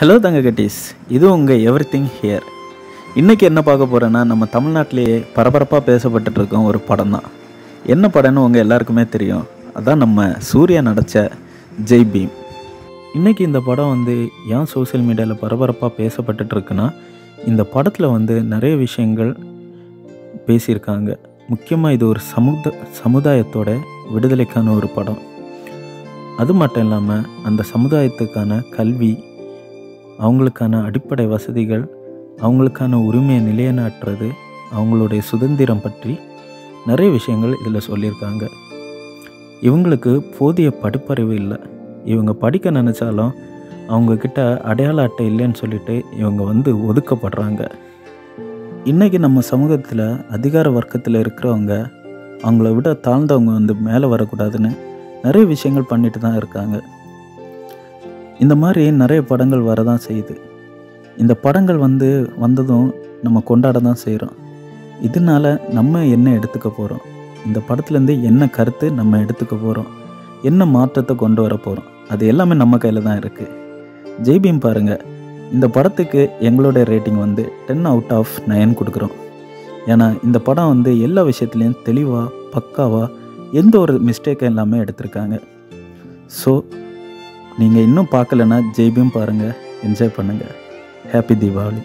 Hello தங்க கட்டீஸ் இது உங்கள் எவ்ரி திங் ஹியர் இன்றைக்கி என்ன பார்க்க போகிறேன்னா நம்ம தமிழ்நாட்டிலேயே பரபரப்பாக பேசப்பட்டுட்டு ஒரு படம் தான் என்ன படம்னு உங்கள் எல்லாருக்குமே தெரியும். அதான் நம்ம சூர்யா நடித்த ஜெய் பீம். இன்றைக்கி இந்த படம் வந்து ஏன் சோஷியல் மீடியாவில் பரபரப்பாக பேசப்பட்டுருக்குன்னா இந்த படத்தில் வந்து நிறைய விஷயங்கள் பேசியிருக்காங்க. முக்கியமாக இது ஒரு சமுத சமுதாயத்தோட விடுதலைக்கான ஒரு படம். அது மட்டும் இல்லாமல் அந்த சமுதாயத்துக்கான கல்வி அவங்களுக்கான அடிப்படை வசதிகள் அவங்களுக்கான உரிமையை நிலைநாட்டுறது அவங்களுடைய சுதந்திரம் பற்றி நிறைய விஷயங்கள் இதில் சொல்லியிருக்காங்க. இவங்களுக்கு போதிய படிப்பறிவு இல்லை. இவங்க படிக்க நினச்சாலும் அவங்கக்கிட்ட அடையாள அட்டை இல்லைன்னு சொல்லிட்டு இவங்க வந்து ஒதுக்கப்படுறாங்க. இன்றைக்கி நம்ம சமூகத்தில் அதிகார வர்க்கத்தில் இருக்கிறவங்க அவங்கள விட தாழ்ந்தவங்க வந்து மேலே வரக்கூடாதுன்னு நிறைய விஷயங்கள் பண்ணிட்டு தான் இருக்காங்க. இந்த மாதிரி நிறைய படங்கள் வரதான் செய்யுது. இந்த படங்கள் வந்து வந்ததும் நம்ம கொண்டாட தான் செய்கிறோம் இதனால நம்ம என்ன எடுத்துக்க போகிறோம் இந்த படத்துலேருந்து என்ன கருத்து நம்ம எடுத்துக்க போகிறோம் என்ன மாற்றத்தை கொண்டு வர போகிறோம் அது எல்லாமே நம்ம கையில் தான் இருக்குது ஜெய்பீம் பாருங்கள் இந்த படத்துக்கு எங்களோட ரேட்டிங் வந்து டென் அவுட் ஆஃப் நயன் கொடுக்குறோம். ஏன்னா இந்த படம் வந்து எல்லா விஷயத்துலேயும் தெளிவாக பக்காவாக எந்த ஒரு மிஸ்டேக்கும் இல்லாமல் எடுத்திருக்காங்க. ஸோ நீங்கள் இன்னும் பார்க்கலன்னா ஜெய்பியும் பாருங்கள் என்ஜாய் பண்ணுங்கள் ஹாப்பி தீபாவளி